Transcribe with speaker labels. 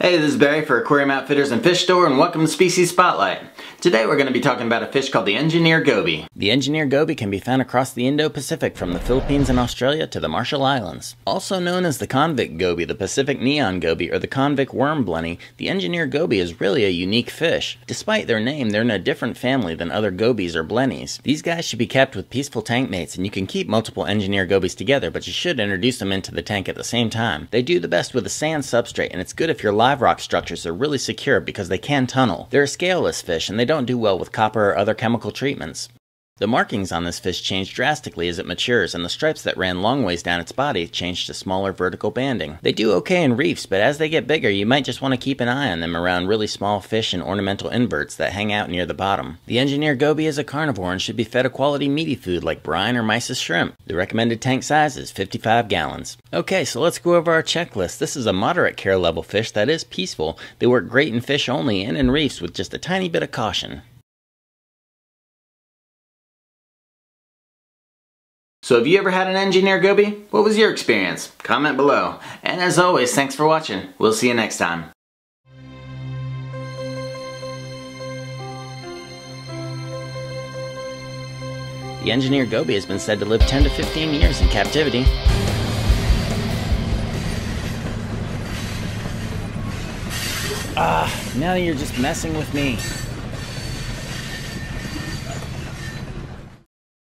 Speaker 1: Hey, this is Barry for Aquarium Outfitters and Fish Store, and welcome to Species Spotlight. Today we're going to be talking about a fish called the engineer goby. The engineer goby can be found across the Indo-Pacific from the Philippines and Australia to the Marshall Islands. Also known as the convict goby, the Pacific neon goby, or the convict worm blenny, the engineer goby is really a unique fish. Despite their name, they're in a different family than other gobies or blennies. These guys should be kept with peaceful tank mates, and you can keep multiple engineer gobies together, but you should introduce them into the tank at the same time. They do the best with a sand substrate, and it's good if your live rock structures are really secure because they can tunnel. They're a scaleless fish, and they don't do well with copper or other chemical treatments. The markings on this fish change drastically as it matures, and the stripes that ran long ways down its body change to smaller vertical banding. They do okay in reefs, but as they get bigger, you might just want to keep an eye on them around really small fish and ornamental inverts that hang out near the bottom. The engineer goby is a carnivore and should be fed a quality meaty food like brine or mysis shrimp. The recommended tank size is 55 gallons. Okay, so let's go over our checklist. This is a moderate care level fish that is peaceful. They work great in fish only and in reefs with just a tiny bit of caution. So have you ever had an engineer goby? What was your experience? Comment below. And as always, thanks for watching. We'll see you next time. The engineer goby has been said to live 10 to 15 years in captivity. Ah, now you're just messing with me.